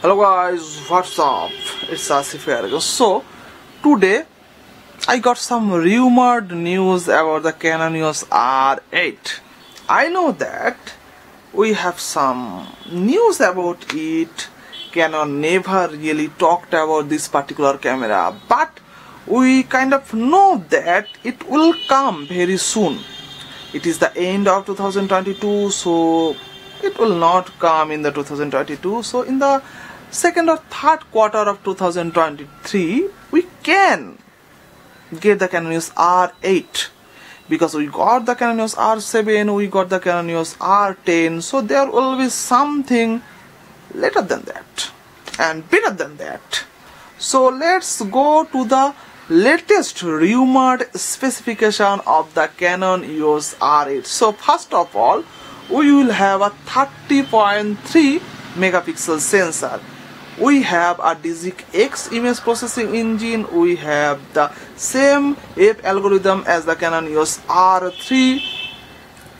hello guys what's up? It's Ashif here. So today i got some rumored news about the canon eos r8 i know that we have some news about it. Canon never really talked about this particular camera but we kind of know that it will come very soon. It is the end of 2022 so it will not come in the 2022 so in the second or third quarter of 2023 we can get the Canon EOS R8 because we got the Canon EOS R7 we got the Canon EOS R10 so there will be something later than that and better than that. So let's go to the latest rumored specification of the Canon EOS R8 so first of all we will have a 30.3 megapixel sensor. We have a DIGIC X image processing engine. We have the same AF algorithm as the Canon EOS R3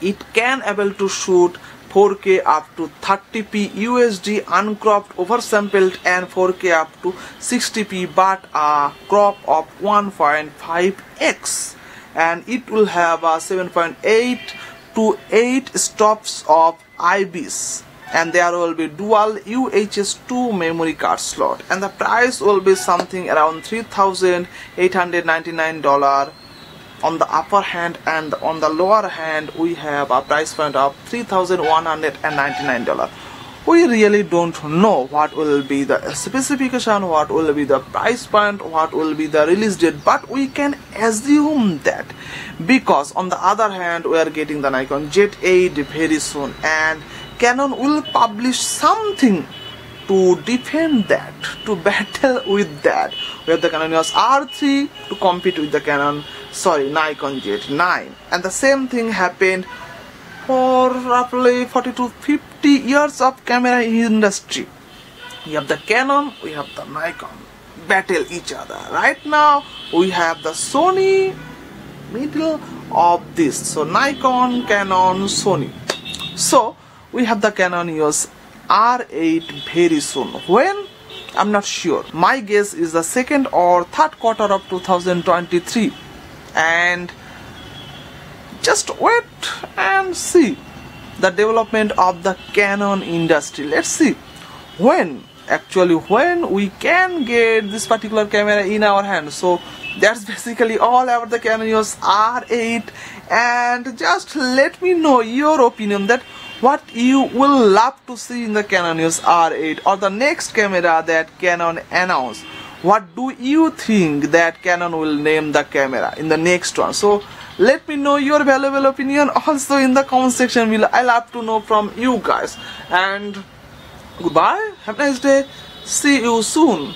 it can able to shoot 4K up to 30p UHD uncropped oversampled and 4K up to 60p but a crop of 1.5x and it will have a 7.8 to 8 stops of IBIS and there will be dual UHS-2 memory card slot. And the price will be something around $3,899 on the upper hand and on the lower hand we have a price point of $3,199 we really don't know what will be the specification what will be the price point what will be the release date but we can assume that because on the other hand we are getting the Nikon Z8 very soon and Canon will publish something to defend that, to battle with that. We have the Canon EOS R3 to compete with the Canon, sorry, Nikon Z9. And the same thing happened for roughly 40 to 50 years of camera industry. We have the Canon, we have the Nikon battle each other. Right now, we have the Sony middle of this. So Nikon, Canon, Sony. So we have the Canon EOS R8 very soon. When? I'm not sure. My guess is the second or third quarter of 2023. And just wait and see the development of the Canon industry. Let's see when actually when we can get this particular camera in our hand. So that's basically all about the Canon EOS R8 and just let me know your opinion that what you will love to see in the Canon EOS R8 or the next camera that Canon announced what do you think that Canon will name the camera in the next one? So let me know your valuable opinion also in the comment section below. I love to know from you guys. And goodbye. Have a nice day. See you soon